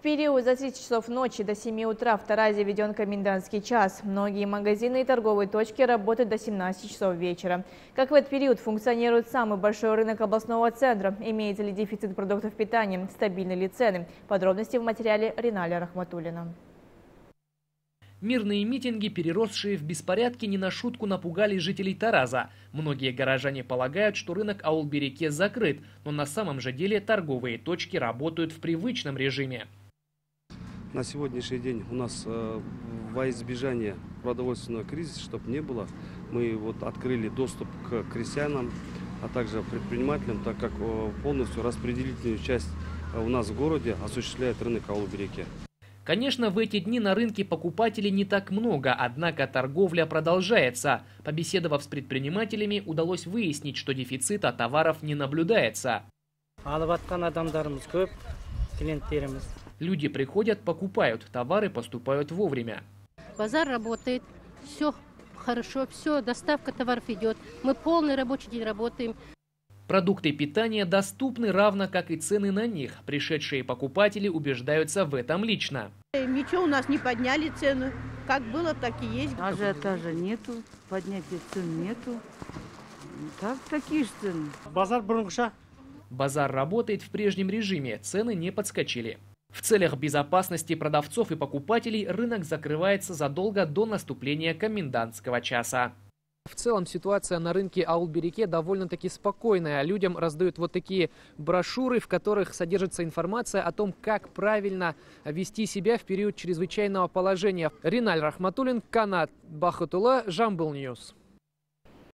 период за 30 часов ночи до 7 утра в Таразе введен комендантский час. Многие магазины и торговые точки работают до 17 часов вечера. Как в этот период функционирует самый большой рынок областного центра? Имеется ли дефицит продуктов питания? Стабильны ли цены? Подробности в материале Риналя Рахматуллина. Мирные митинги, переросшие в беспорядки, не на шутку напугали жителей Тараза. Многие горожане полагают, что рынок Аулбереке закрыт, но на самом же деле торговые точки работают в привычном режиме. На сегодняшний день у нас э, во избежание продовольственного кризиса, чтобы не было, мы вот открыли доступ к крестьянам, а также предпринимателям, так как э, полностью распределительную часть э, у нас в городе осуществляет рынок Аулбереке. Конечно, в эти дни на рынке покупателей не так много, однако торговля продолжается. Побеседовав с предпринимателями, удалось выяснить, что дефицита товаров не наблюдается. Люди приходят, покупают, товары поступают вовремя. Базар работает, все хорошо, все, доставка товаров идет. Мы полный рабочий день работаем. Продукты питания доступны, равно как и цены на них. Пришедшие покупатели убеждаются в этом лично. Ничего у нас не подняли цену. Как было, так и есть. Ажиотажа нету, поднятия цен нету. Так, такие же цены. Базар Брунгша. Базар работает в прежнем режиме, цены не подскочили. В целях безопасности продавцов и покупателей рынок закрывается задолго до наступления комендантского часа. В целом ситуация на рынке Ауыл Береке довольно-таки спокойная. Людям раздают вот такие брошюры, в которых содержится информация о том, как правильно вести себя в период чрезвычайного положения. Риналь Рахматуллин, Канат Бахатула, Жамбыл News.